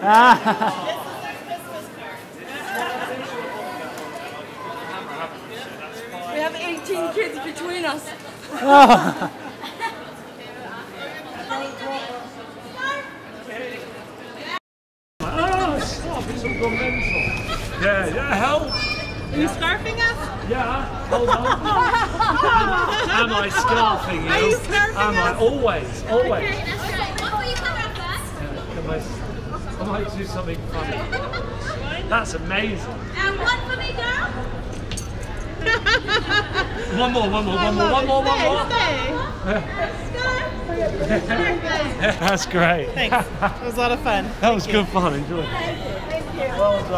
Ah. This is their Christmas card. We have 18 kids between us. Oh, stop, it's all mental. Yeah, yeah, help. Are you scarfing us? Yeah, hold on. Am I scarfing you? Are you scarfing Am I? us? Always, always. That's right. What will you cover up first? Yeah, I, I might do something funny. That's amazing. And one for me, girl. One more, one more, one more, one more, one more. That's great. Thanks. It was a lot of fun. That was good fun. Enjoy. Thank you. Well done.